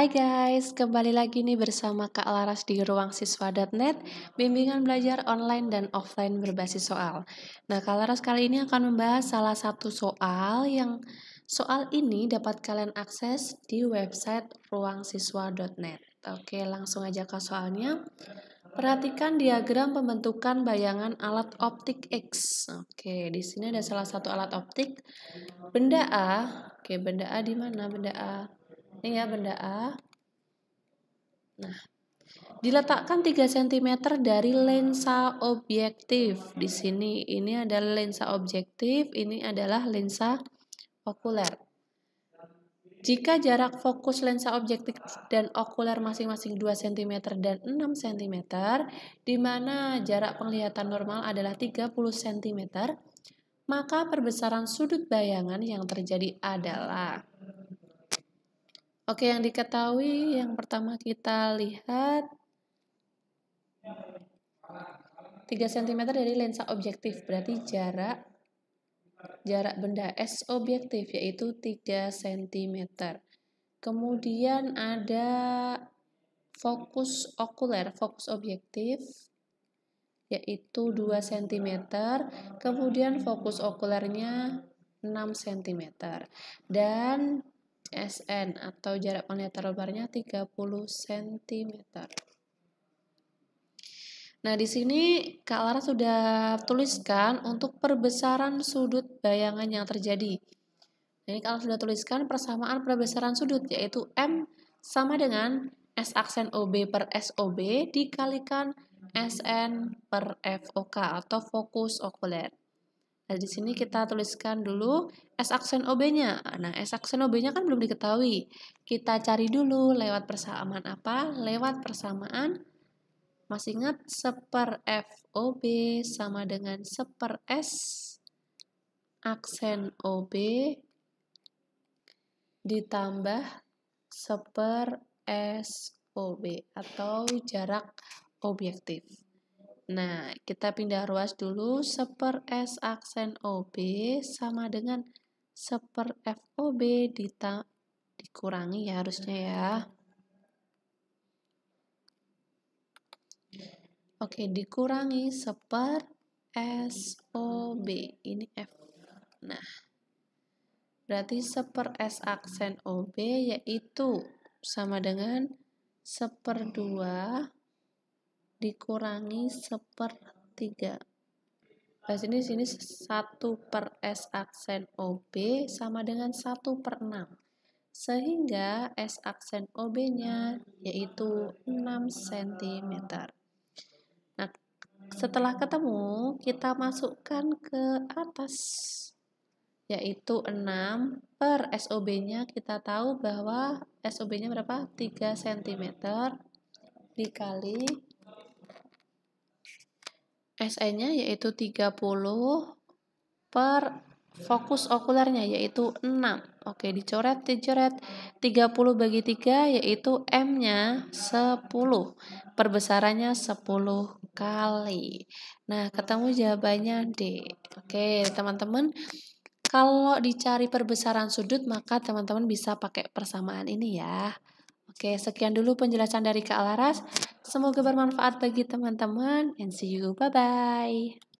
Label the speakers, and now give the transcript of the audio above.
Speaker 1: Hai guys, kembali lagi nih bersama Kak Laras di ruangsiswa.net, bimbingan belajar online dan offline berbasis soal. Nah, Kak Laras kali ini akan membahas salah satu soal yang soal ini dapat kalian akses di website ruangsiswa.net. Oke, langsung aja ke soalnya. Perhatikan diagram pembentukan bayangan alat optik X. Oke, di sini ada salah satu alat optik. Benda A, oke, benda A di mana benda A? Ini ya benda A. Nah, diletakkan 3 cm dari lensa objektif. Di sini ini adalah lensa objektif, ini adalah lensa okuler. Jika jarak fokus lensa objektif dan okuler masing-masing 2 cm dan 6 cm, di mana jarak penglihatan normal adalah 30 cm, maka perbesaran sudut bayangan yang terjadi adalah Oke, yang diketahui yang pertama kita lihat 3 cm dari lensa objektif, berarti jarak jarak benda S objektif yaitu 3 cm. Kemudian ada fokus okuler, fokus objektif yaitu 2 cm. Kemudian fokus okulernya 6 cm. Dan SN atau jarak penglihatan lebarnya 30 cm. Nah, di sini Kak Lara sudah tuliskan untuk perbesaran sudut bayangan yang terjadi. Nah, ini Kak Lara sudah tuliskan persamaan perbesaran sudut yaitu M sama dengan S aksen OB per SOB dikalikan SN per FOK atau fokus okuler. Nah, di sini kita tuliskan dulu S aksen OB-nya. Nah, S aksen OB-nya kan belum diketahui. Kita cari dulu lewat persamaan apa? Lewat persamaan masih ingat seper FOB sama dengan seper S aksen OB ditambah seper SOB atau jarak objektif. Nah, kita pindah ruas dulu. Seper S aksen OB sama dengan seper FOB dikurangi ya harusnya ya. Oke, dikurangi seper SOB. Ini F. Nah, berarti seper S aksen OB yaitu sama dengan seper 2 dikurangi sepertiga. Nah, sini sini 1 per S aksen OB sama dengan 1 per 6. Sehingga S aksen OB-nya yaitu 6 cm. Nah, setelah ketemu, kita masukkan ke atas yaitu 6 per SOB-nya kita tahu bahwa SOB-nya berapa? 3 cm dikali SN-nya yaitu 30 per fokus okulernya yaitu 6. Oke, dicoret, dicoret. 30 bagi 3 yaitu M-nya 10. Perbesarannya 10 kali. Nah, ketemu jawabannya D. Oke, teman-teman. Kalau dicari perbesaran sudut, maka teman-teman bisa pakai persamaan ini ya. Oke, sekian dulu penjelasan dari Kak Laras. Semoga bermanfaat bagi teman-teman and see you. Bye-bye.